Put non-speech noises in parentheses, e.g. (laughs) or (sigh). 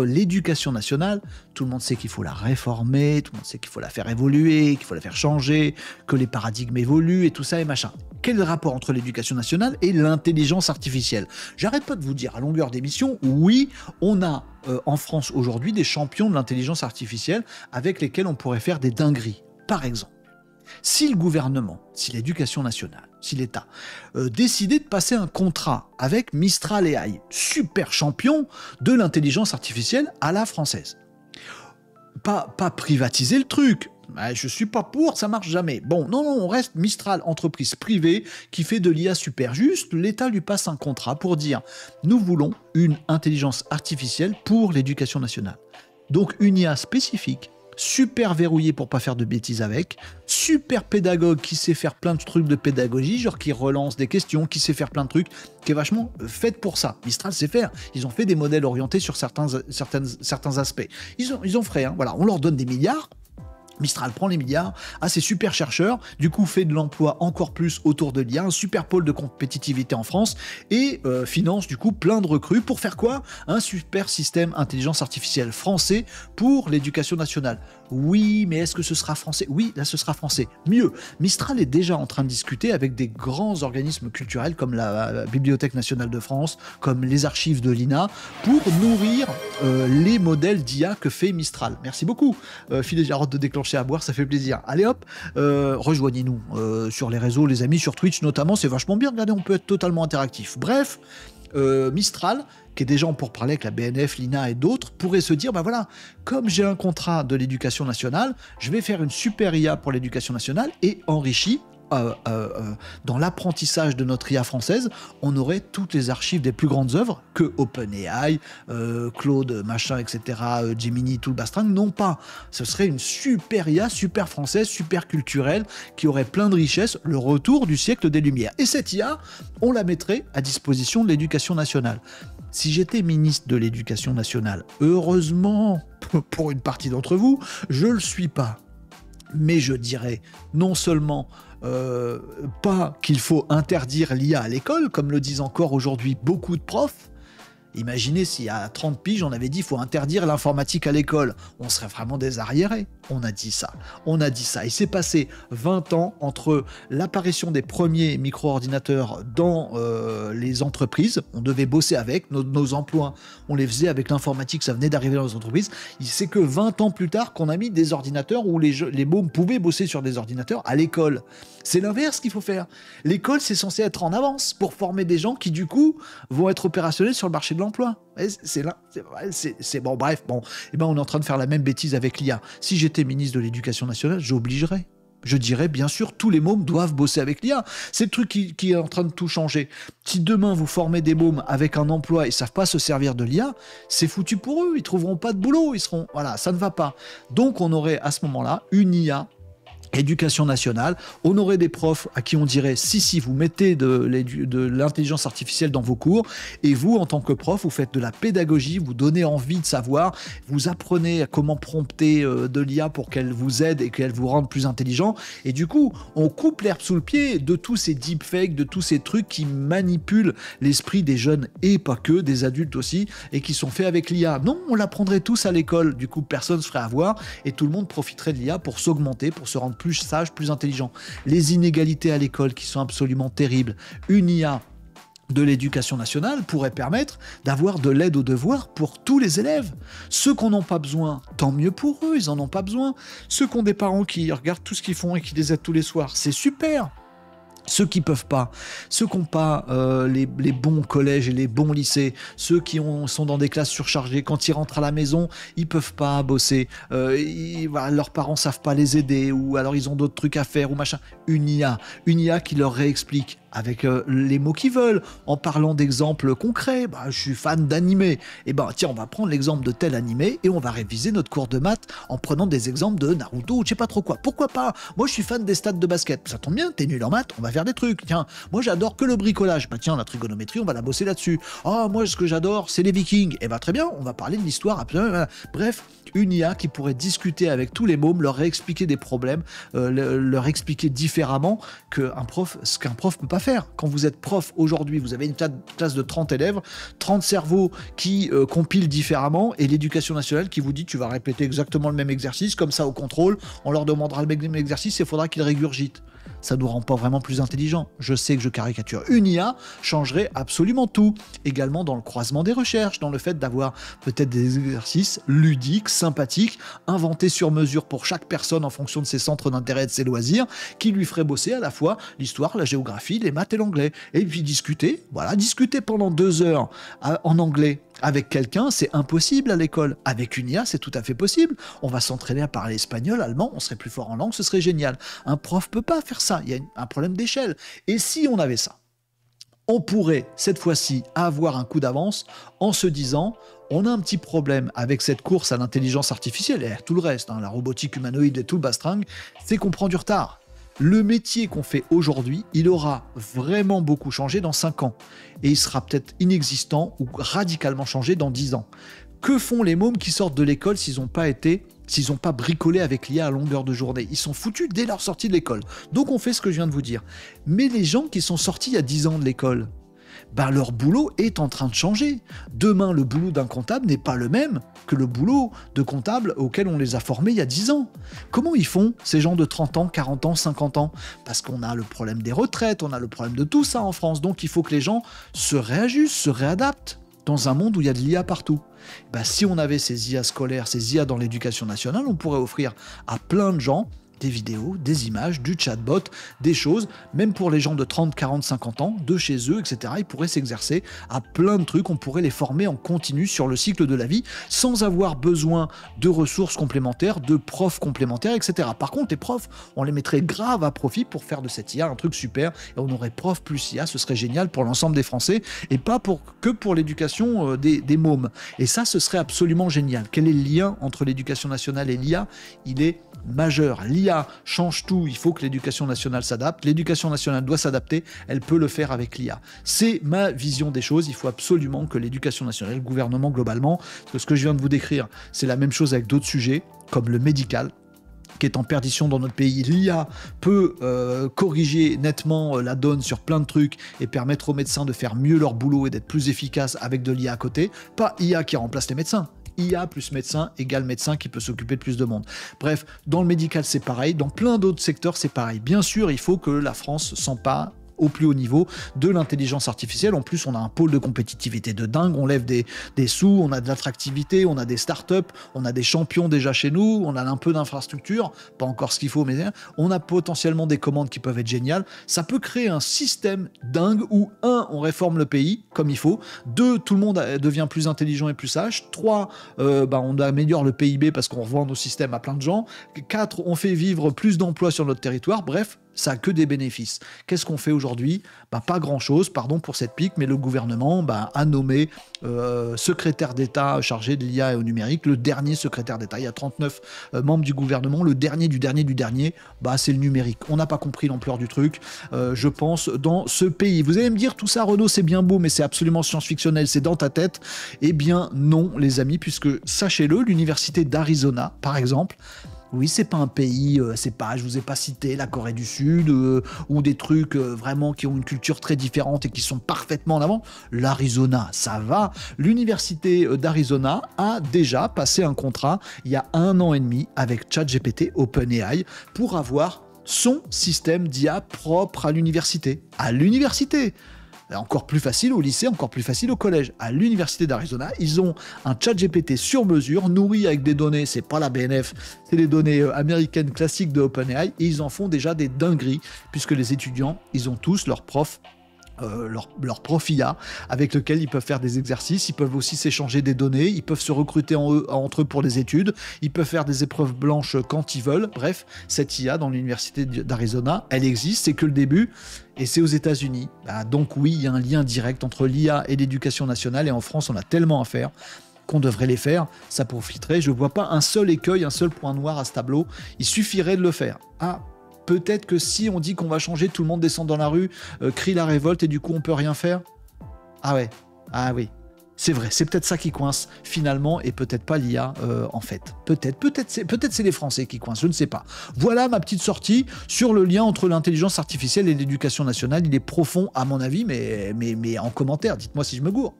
l'éducation nationale, tout le monde sait qu'il faut la réformer, tout le monde sait qu'il faut la faire évoluer, qu'il faut la faire changer, que les paradigmes évoluent et tout ça et machin. Quel rapport entre l'éducation nationale et l'intelligence artificielle? J'arrête pas de vous dire à longueur d'émission, oui, on a euh, en France aujourd'hui des champions de l'intelligence artificielle avec lesquels on pourrait faire des dingueries. Par exemple, si le gouvernement, si l'éducation nationale, si l'État euh, décidait de passer un contrat avec Mistral AI, super champion de l'intelligence artificielle à la française, pas, pas privatiser le truc. Je je suis pas pour, ça marche jamais. Bon, non, non, on reste Mistral, entreprise privée qui fait de l'IA super. Juste, l'État lui passe un contrat pour dire nous voulons une intelligence artificielle pour l'éducation nationale. Donc une IA spécifique super verrouillé pour pas faire de bêtises avec, super pédagogue qui sait faire plein de trucs de pédagogie, genre qui relance des questions, qui sait faire plein de trucs, qui est vachement faite pour ça. Mistral sait faire. Ils ont fait des modèles orientés sur certains, certains aspects. Ils ont, ils ont fait, hein. voilà, on leur donne des milliards, Mistral prend les milliards, a ses super chercheurs, du coup fait de l'emploi encore plus autour de l'IA, un super pôle de compétitivité en France, et euh, finance du coup plein de recrues pour faire quoi? Un super système intelligence artificielle français pour l'éducation nationale. Oui, mais est-ce que ce sera français? Oui, là ce sera français. Mieux, Mistral est déjà en train de discuter avec des grands organismes culturels comme la Bibliothèque nationale de France, comme les archives de l'INA, pour nourrir euh, les modèles d'IA que fait Mistral. Merci beaucoup, euh, Philippe Jarod de déclencher à boire, ça fait plaisir. Allez hop, euh, rejoignez-nous euh, sur les réseaux, les amis, sur Twitch notamment, c'est vachement bien. Regardez, on peut être totalement interactif. Bref, euh, Mistral, qui est déjà en pour parler avec la BNF, l'INA et d'autres, pourrait se dire, bah voilà, comme j'ai un contrat de l'éducation nationale, je vais faire une super IA pour l'éducation nationale et enrichi euh, euh, euh, dans l'apprentissage de notre IA française, on aurait toutes les archives des plus grandes œuvres que OpenAI, Claude, machin, etc., Gemini, tout le bastring n'ont pas. Ce serait une super IA, super française, super culturelle, qui aurait plein de richesses, le retour du siècle des Lumières. Et cette IA, on la mettrait à disposition de l'éducation nationale. Si j'étais ministre de l'Éducation nationale, heureusement (laughs) pour une partie d'entre vous, je ne le suis pas. Mais je dirais non seulement euh, pas qu'il faut interdire l'IA à l'école, comme le disent encore aujourd'hui beaucoup de profs, Imaginez si à 30 piges, on avait dit faut interdire l'informatique à l'école. On serait vraiment des arriérés. On a dit ça. On a dit ça. Il s'est passé 20 ans entre l'apparition des premiers micro-ordinateurs dans euh, les entreprises. On devait bosser avec. Nos, emplois, on les faisait avec l'informatique. Ça venait d'arriver dans les entreprises. C'est que 20 ans plus tard qu'on a mis des ordinateurs où les, les pouvaient bosser sur des ordinateurs à l'école. C'est l'inverse qu'il faut faire. L'école, c'est censé être en avance pour former des gens qui, du coup, vont être opérationnels sur le marché de C'est là, c'est bon, bref, bon, eh ben on est en train de faire la même bêtise avec l'IA. Si j'étais ministre de l'Éducation nationale, j'obligerais. Je dirais, bien sûr, tous les mômes doivent bosser avec l'IA. C'est le truc qui, est en train de tout changer. Si demain vous formez des mômes avec un emploi et savent pas se servir de l'IA, c'est foutu pour eux. Ils trouveront pas de boulot. Ils seront, voilà, ça ne va pas. Donc on aurait à ce moment-là une IA éducation nationale, on aurait des profs à qui on dirait si si vous mettez de l'intelligence artificielle dans vos cours. Et vous en tant que prof vous faites de la pédagogie, vous donnez envie de savoir, vous apprenez comment prompter euh, de l'IA pour qu'elle vous aide et qu'elle vous rende plus intelligent. Et du coup on coupe l'herbe sous le pied de tous ces deepfakes, de tous ces trucs qui manipulent l'esprit des jeunes et pas que, des adultes aussi et qui sont faits avec l'IA. Non, on l'apprendrait tous à l'école, du coup personne ne se ferait avoir et tout le monde profiterait de l'IA pour s'augmenter, pour se rendre plus sage, plus intelligent. Les inégalités à l'école qui sont absolument terribles. Une IA de l'éducation nationale pourrait permettre d'avoir de l'aide aux devoirs pour tous les élèves. Ceux qui n'en ont pas besoin, tant mieux pour eux, ils en ont pas besoin. Ceux qui ont des parents qui regardent tout ce qu'ils font et qui les aident tous les soirs, c'est super. Ceux qui peuvent pas, ceux qui n'ont pas euh, les, bons collèges et les bons lycées, ceux qui sont dans des classes surchargées, quand ils rentrent à la maison, ils peuvent pas bosser, euh, leurs parents savent pas les aider, ou alors ils ont d'autres trucs à faire, ou machin. Une IA, une IA qui leur réexplique avec euh, les mots qu'ils veulent, en parlant d'exemples concrets. Bah, je suis fan d'animé. Et eh ben tiens, on va prendre l'exemple de tel animé et on va réviser notre cours de maths en prenant des exemples de Naruto ou je sais pas trop quoi. Pourquoi pas? Moi, je suis fan des stats de basket. Ça tombe bien, t'es nul en maths, on va faire des trucs. Tiens, moi j'adore que le bricolage. Bah tiens, la trigonométrie, on va la bosser là-dessus. Ah, moi ce que j'adore, c'est les Vikings. Et eh ben très bien, on va parler de l'histoire. Bref, une IA qui pourrait discuter avec tous les mômes, leur expliquer des problèmes, euh, leur expliquer différemment que un prof, ce qu'un prof peut pas faire. Quand vous êtes prof aujourd'hui, vous avez une classe de 30 élèves, 30 cerveaux qui euh, compilent différemment, et l'éducation nationale qui vous dit tu vas répéter exactement le même exercice, comme ça au contrôle, on leur demandera le même exercice et il faudra qu'ils régurgitent ça nous rend pas vraiment plus intelligents. Je sais que je caricature. Une IA changerait absolument tout. Également dans le croisement des recherches, dans le fait d'avoir peut-être des exercices ludiques, sympathiques, inventés sur mesure pour chaque personne en fonction de ses centres d'intérêt et de ses loisirs, qui lui feraient bosser à la fois l'histoire, la géographie, les maths et l'anglais. Et puis discuter, voilà, discuter pendant deux heures euh, en anglais avec quelqu'un, c'est impossible à l'école. Avec une IA, c'est tout à fait possible. On va s'entraîner à parler espagnol, allemand, on serait plus fort en langue, ce serait génial. Un prof peut pas faire ça, il y a un problème d'échelle. Et si on avait ça on pourrait cette fois-ci avoir un coup d'avance en se disant on a un petit problème avec cette course à l'intelligence artificielle et tout le reste, hein, la robotique humanoïde et tout le bastring, c'est qu'on prend du retard le métier qu'on fait aujourd'hui, il aura vraiment beaucoup changé dans 5 ans. Et il sera peut-être inexistant ou radicalement changé dans 10 ans. Que font les mômes qui sortent de l'école s'ils n'ont pas été, s'ils n'ont pas bricolé avec l'IA à longueur de journée Ils sont foutus dès leur sortie de l'école. Donc on fait ce que je viens de vous dire. Mais les gens qui sont sortis il y a 10 ans de l'école, ben leur boulot est en train de changer. Demain, le boulot d'un comptable n'est pas le même que le boulot de comptable auquel on les a formés il y a 10 ans. Comment ils font, ces gens de 30 ans, 40 ans, 50 ans? Parce qu'on a le problème des retraites, on a le problème de tout ça en France, donc il faut que les gens se réajustent, se réadaptent dans un monde où il y a de l'IA partout. Ben, si on avait ces IA scolaires, ces IA dans l'éducation nationale, on pourrait offrir à plein de gens des vidéos, des images, du chatbot, des choses, même pour les gens de 30, 40, 50 ans, de chez eux, etc. Ils pourraient s'exercer à plein de trucs, on pourrait les former en continu sur le cycle de la vie, sans avoir besoin de ressources complémentaires, de profs complémentaires, etc. Par contre, les profs, on les mettrait grave à profit pour faire de cette IA un truc super, et on aurait prof plus IA, ce serait génial pour l'ensemble des Français, et pas pour, que pour l'éducation euh, des, des mômes. Et ça, ce serait absolument génial. Quel est le lien entre l'éducation nationale et l'IA Il est majeur. L'IA change tout, il faut que l'éducation nationale s'adapte. L'éducation nationale doit s'adapter, elle peut le faire avec l'IA. C'est ma vision des choses, il faut absolument que l'éducation nationale, le gouvernement globalement, parce que ce que je viens de vous décrire, c'est la même chose avec d'autres sujets, comme le médical, qui est en perdition dans notre pays. L'IA peut euh, corriger nettement euh, la donne sur plein de trucs et permettre aux médecins de faire mieux leur boulot et d'être plus efficaces avec de l'IA à côté. Pas IA qui remplace les médecins. IA plus médecin égale médecin qui peut s'occuper de plus de monde. Bref, dans le médical c'est pareil, dans plein d'autres secteurs c'est pareil. Bien sûr, il faut que la France s'empare au plus haut niveau de l'intelligence artificielle. En plus, on a un pôle de compétitivité de dingue, on lève des, sous, on a de l'attractivité, on a des startups, on a des champions déjà chez nous, on a un peu d'infrastructure, pas encore ce qu'il faut, mais on a potentiellement des commandes qui peuvent être géniales. Ça peut créer un système dingue où, un, on réforme le pays comme il faut, deux, tout le monde devient plus intelligent et plus sage, trois, euh, bah, on améliore le PIB parce qu'on revend nos systèmes à plein de gens, quatre, on fait vivre plus d'emplois sur notre territoire, bref, ça a que des bénéfices. Qu'est-ce qu'on fait aujourd'hui? Bah, Pas grand-chose, pardon pour cette pique, mais le gouvernement bah, a nommé euh, secrétaire d'État chargé de l'IA et au numérique, le dernier secrétaire d'État. Il y a 39 euh, membres du gouvernement, le dernier du dernier du dernier, bah, c'est le numérique. On n'a pas compris l'ampleur du truc, euh, je pense, dans ce pays. Vous allez me dire, tout ça, Renaud, c'est bien beau, mais c'est absolument science-fictionnel, c'est dans ta tête. Eh bien non, les amis, puisque sachez-le, l'université d'Arizona, par exemple, oui, c'est pas un pays, euh, c'est pas, je vous ai pas cité la Corée du Sud euh, ou des trucs euh, vraiment qui ont une culture très différente et qui sont parfaitement en avant. L'Arizona, ça va. L'université d'Arizona a déjà passé un contrat il y a un an et demi avec ChatGPT OpenAI pour avoir son système d'IA propre à l'université. À l'université encore plus facile au lycée, encore plus facile au collège. À l'université d'Arizona, ils ont un chat GPT sur mesure, nourri avec des données, c'est pas la BNF, c'est les données euh, américaines classiques de OpenAI, et ils en font déjà des dingueries, puisque les étudiants, ils ont tous leurs profs euh, leur, prof IA avec lequel ils peuvent faire des exercices, ils peuvent aussi s'échanger des données, ils peuvent se recruter entre eux pour des études, ils peuvent faire des épreuves blanches quand ils veulent. Bref, cette IA dans l'université d'Arizona, elle existe, c'est que le début et c'est aux États-Unis. Bah, donc oui, il y a un lien direct entre l'IA et l'éducation nationale et en France, on a tellement à faire qu'on devrait les faire, ça profiterait. Je ne vois pas un seul écueil, un seul point noir à ce tableau. Il suffirait de le faire. Ah, peut-être que si on dit qu'on va changer, tout le monde descend dans la rue, euh, crie la révolte et du coup on peut rien faire? Ah ouais, ah oui. C'est vrai, c'est peut-être ça qui coince finalement et peut-être pas l'IA euh, en fait. Peut-être, peut-être c'est, peut-être c'est les Français qui coincent, je ne sais pas. Voilà ma petite sortie sur le lien entre l'intelligence artificielle et l'éducation nationale. Il est profond à mon avis, mais, mais, mais en commentaire, dites-moi si je me gourre.